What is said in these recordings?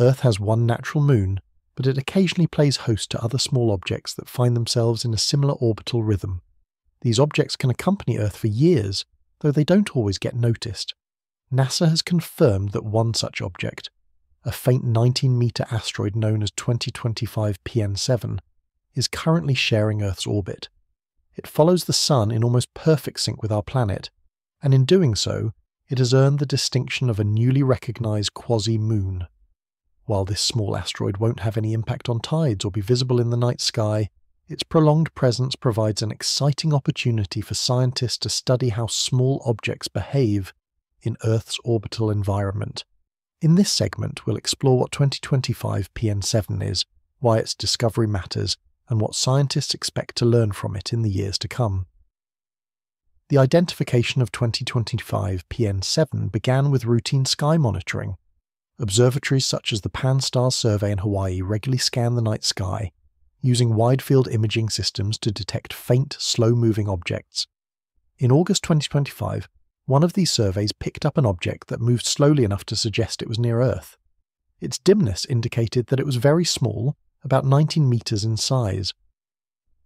Earth has one natural moon, but it occasionally plays host to other small objects that find themselves in a similar orbital rhythm. These objects can accompany Earth for years, though they don't always get noticed. NASA has confirmed that one such object, a faint 19 metre asteroid known as 2025 PN7, is currently sharing Earth's orbit. It follows the Sun in almost perfect sync with our planet, and in doing so, it has earned the distinction of a newly recognised quasi moon. While this small asteroid won't have any impact on tides or be visible in the night sky, its prolonged presence provides an exciting opportunity for scientists to study how small objects behave in Earth's orbital environment. In this segment, we'll explore what 2025 PN7 is, why its discovery matters, and what scientists expect to learn from it in the years to come. The identification of 2025 PN7 began with routine sky monitoring. Observatories such as the Pan-STARRS survey in Hawaii regularly scan the night sky, using wide-field imaging systems to detect faint, slow-moving objects. In August 2025, one of these surveys picked up an object that moved slowly enough to suggest it was near Earth. Its dimness indicated that it was very small, about 19 metres in size.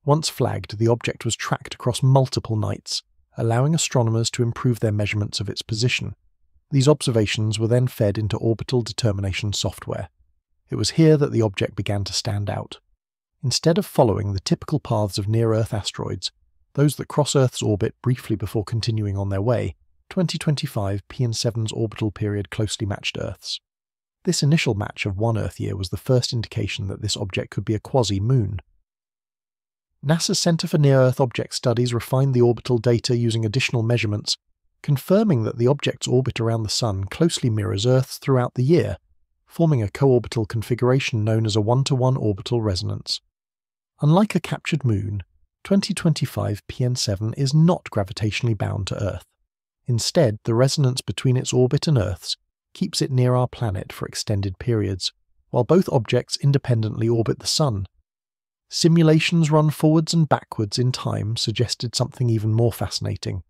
Once flagged, the object was tracked across multiple nights, allowing astronomers to improve their measurements of its position. These observations were then fed into orbital determination software. It was here that the object began to stand out. Instead of following the typical paths of near Earth asteroids, those that cross Earth's orbit briefly before continuing on their way, 2025 PN7's orbital period closely matched Earth's. This initial match of one Earth year was the first indication that this object could be a quasi moon. NASA's Center for Near Earth Object Studies refined the orbital data using additional measurements, confirming that the object's orbit around the Sun closely mirrors Earth's throughout the year, forming a co-orbital configuration known as a one-to-one orbital resonance. Unlike a captured moon, 2025 PN7 is not gravitationally bound to Earth. Instead, the resonance between its orbit and Earth's keeps it near our planet for extended periods, while both objects independently orbit the Sun. Simulations run forwards and backwards in time suggested something even more fascinating.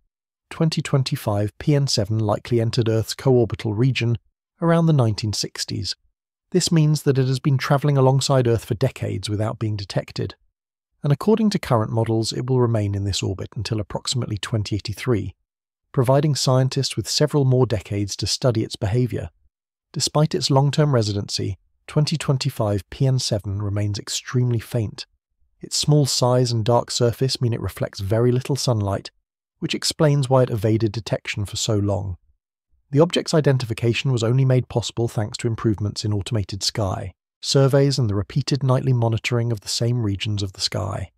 2025 PN7 likely entered Earth's co-orbital region around the 1960s. This means that it has been travelling alongside Earth for decades without being detected. And according to current models, it will remain in this orbit until approximately 2083, providing scientists with several more decades to study its behaviour. Despite its long term residency, 2025 PN7 remains extremely faint. Its small size and dark surface mean it reflects very little sunlight, which explains why it evaded detection for so long. The object's identification was only made possible thanks to improvements in automated sky, surveys, and the repeated nightly monitoring of the same regions of the sky.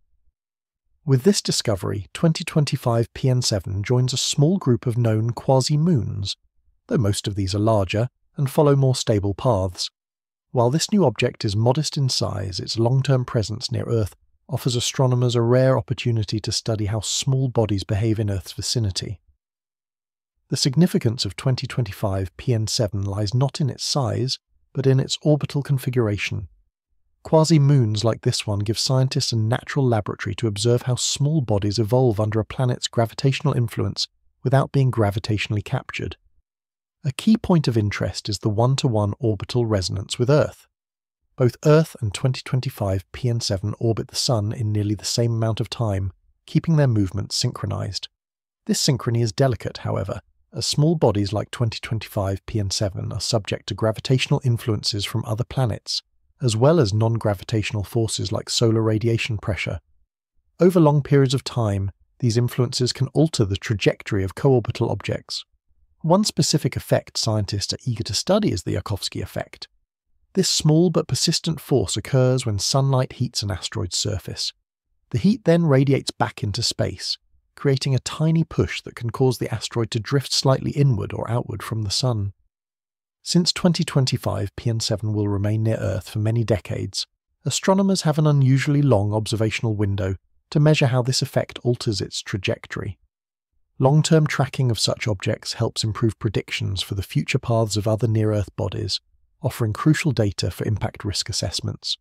With this discovery, 2025 PN7 joins a small group of known quasi-moons, though most of these are larger and follow more stable paths. While this new object is modest in size, its long-term presence near Earth offers astronomers a rare opportunity to study how small bodies behave in Earth's vicinity. The significance of 2025 PN7 lies not in its size, but in its orbital configuration. Quasi moons like this one give scientists a natural laboratory to observe how small bodies evolve under a planet's gravitational influence without being gravitationally captured. A key point of interest is the one to one orbital resonance with Earth. Both Earth and 2025 PN7 orbit the Sun in nearly the same amount of time, keeping their movements synchronized. This synchrony is delicate, however, as small bodies like 2025 PN7 are subject to gravitational influences from other planets as well as non gravitational forces like solar radiation pressure. Over long periods of time, these influences can alter the trajectory of co-orbital objects. One specific effect scientists are eager to study is the Yarkovsky effect. This small but persistent force occurs when sunlight heats an asteroid's surface. The heat then radiates back into space, creating a tiny push that can cause the asteroid to drift slightly inward or outward from the Sun. Since 2025 PN7 will remain near Earth for many decades, astronomers have an unusually long observational window to measure how this effect alters its trajectory. Long term tracking of such objects helps improve predictions for the future paths of other near Earth bodies, offering crucial data for impact risk assessments.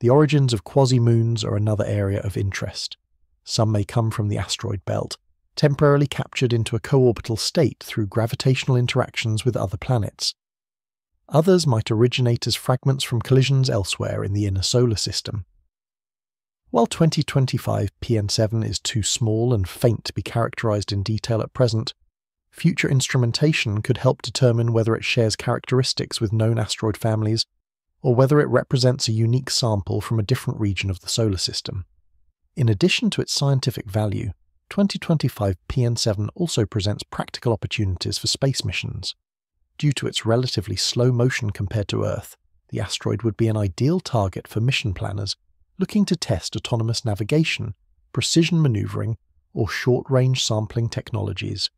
The origins of quasi moons are another area of interest. Some may come from the asteroid belt, temporarily captured into a co orbital state through gravitational interactions with other planets, Others might originate as fragments from collisions elsewhere in the inner solar system. While 2025 PN7 is too small and faint to be characterized in detail at present, future instrumentation could help determine whether it shares characteristics with known asteroid families or whether it represents a unique sample from a different region of the solar system. In addition to its scientific value, 2025 PN7 also presents practical opportunities for space missions. Due to its relatively slow motion compared to Earth, the asteroid would be an ideal target for mission planners looking to test autonomous navigation, precision maneuvering, or short range sampling technologies.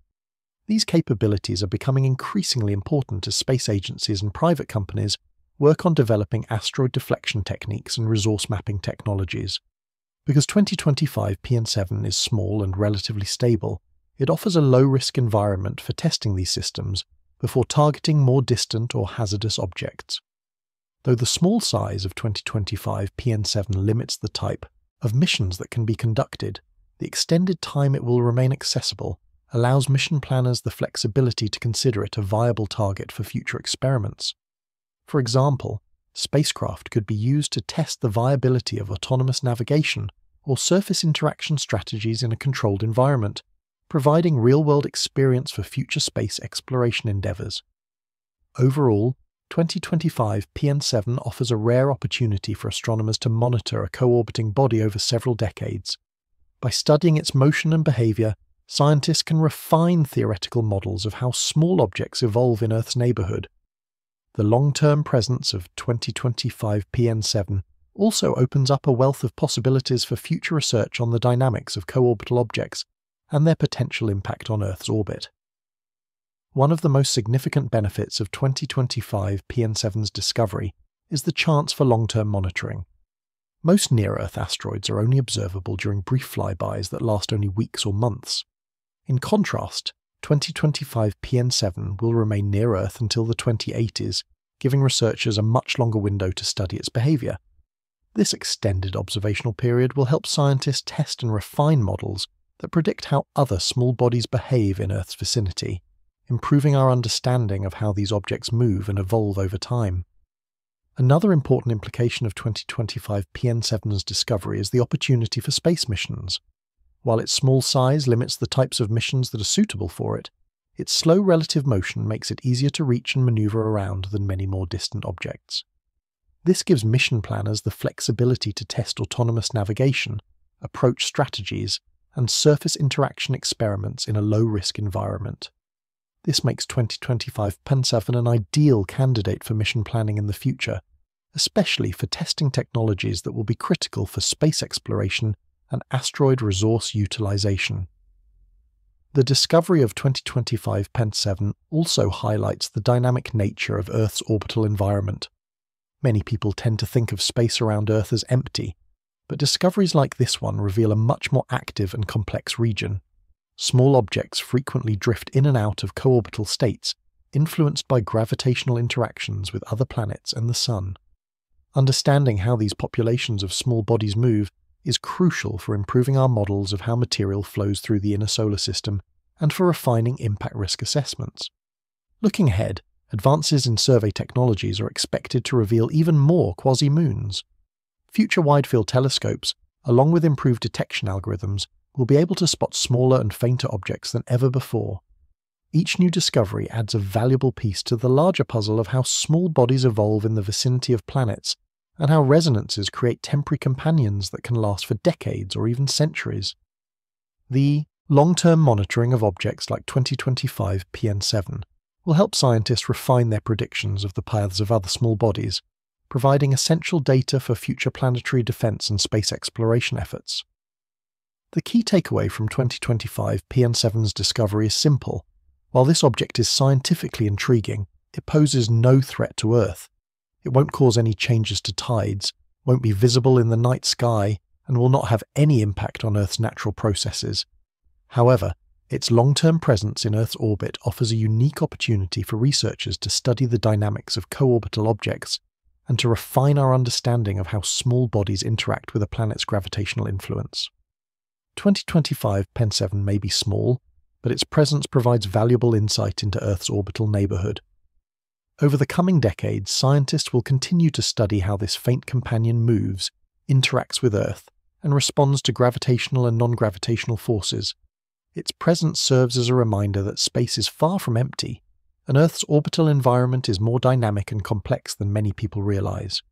These capabilities are becoming increasingly important as space agencies and private companies work on developing asteroid deflection techniques and resource mapping technologies. Because 2025 PN7 is small and relatively stable, it offers a low risk environment for testing these systems before targeting more distant or hazardous objects. Though the small size of 2025 PN7 limits the type of missions that can be conducted, the extended time it will remain accessible allows mission planners the flexibility to consider it a viable target for future experiments. For example, spacecraft could be used to test the viability of autonomous navigation or surface interaction strategies in a controlled environment, providing real world experience for future space exploration endeavours. Overall, 2025 PN7 offers a rare opportunity for astronomers to monitor a co orbiting body over several decades. By studying its motion and behaviour, scientists can refine theoretical models of how small objects evolve in Earth's neighbourhood the long term presence of 2025 PN7 also opens up a wealth of possibilities for future research on the dynamics of co orbital objects and their potential impact on Earth's orbit. One of the most significant benefits of 2025 PN7's discovery is the chance for long term monitoring. Most near Earth asteroids are only observable during brief flybys that last only weeks or months. In contrast, 2025 PN7 will remain near Earth until the 2080s, giving researchers a much longer window to study its behaviour. This extended observational period will help scientists test and refine models that predict how other small bodies behave in Earth's vicinity, improving our understanding of how these objects move and evolve over time. Another important implication of 2025 PN7's discovery is the opportunity for space missions. While its small size limits the types of missions that are suitable for it, its slow relative motion makes it easier to reach and maneuver around than many more distant objects. This gives mission planners the flexibility to test autonomous navigation, approach strategies, and surface interaction experiments in a low risk environment. This makes 2025 PN7 an ideal candidate for mission planning in the future, especially for testing technologies that will be critical for space exploration and asteroid resource utilization. The discovery of 2025 PN7 also highlights the dynamic nature of Earth's orbital environment. Many people tend to think of space around Earth as empty, but discoveries like this one reveal a much more active and complex region. Small objects frequently drift in and out of co-orbital states, influenced by gravitational interactions with other planets and the Sun. Understanding how these populations of small bodies move is crucial for improving our models of how material flows through the inner solar system and for refining impact risk assessments. Looking ahead, advances in survey technologies are expected to reveal even more quasi moons. Future wide field telescopes, along with improved detection algorithms, will be able to spot smaller and fainter objects than ever before. Each new discovery adds a valuable piece to the larger puzzle of how small bodies evolve in the vicinity of planets and how resonances create temporary companions that can last for decades or even centuries. The long term monitoring of objects like 2025 PN7 will help scientists refine their predictions of the paths of other small bodies, providing essential data for future planetary defense and space exploration efforts. The key takeaway from 2025 PN7's discovery is simple. While this object is scientifically intriguing, it poses no threat to Earth it won't cause any changes to tides, won't be visible in the night sky, and will not have any impact on Earth's natural processes. However, its long term presence in Earth's orbit offers a unique opportunity for researchers to study the dynamics of co orbital objects and to refine our understanding of how small bodies interact with a planet's gravitational influence. 2025 PN7 may be small, but its presence provides valuable insight into Earth's orbital neighbourhood Over the coming decades, scientists will continue to study how this faint companion moves, interacts with Earth, and responds to gravitational and non gravitational forces. Its presence serves as a reminder that space is far from empty, and Earth's orbital environment is more dynamic and complex than many people realize.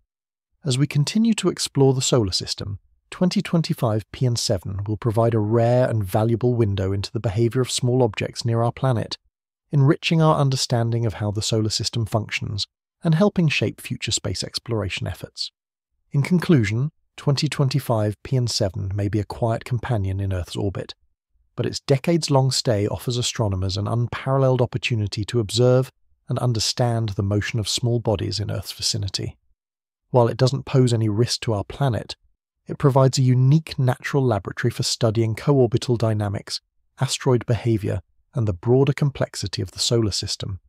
As we continue to explore the solar system, 2025 PN7 will provide a rare and valuable window into the behavior of small objects near our planet, enriching our understanding of how the solar system functions and helping shape future space exploration efforts. In conclusion, 2025 PN7 may be a quiet companion in Earth's orbit, but its decades long stay offers astronomers an unparalleled opportunity to observe and understand the motion of small bodies in Earth's vicinity. While it doesn't pose any risk to our planet, it provides a unique natural laboratory for studying co-orbital dynamics, asteroid behavior, and the broader complexity of the solar system.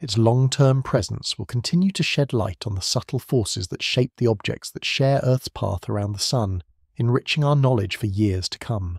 Its long-term presence will continue to shed light on the subtle forces that shape the objects that share Earth's path around the Sun, enriching our knowledge for years to come.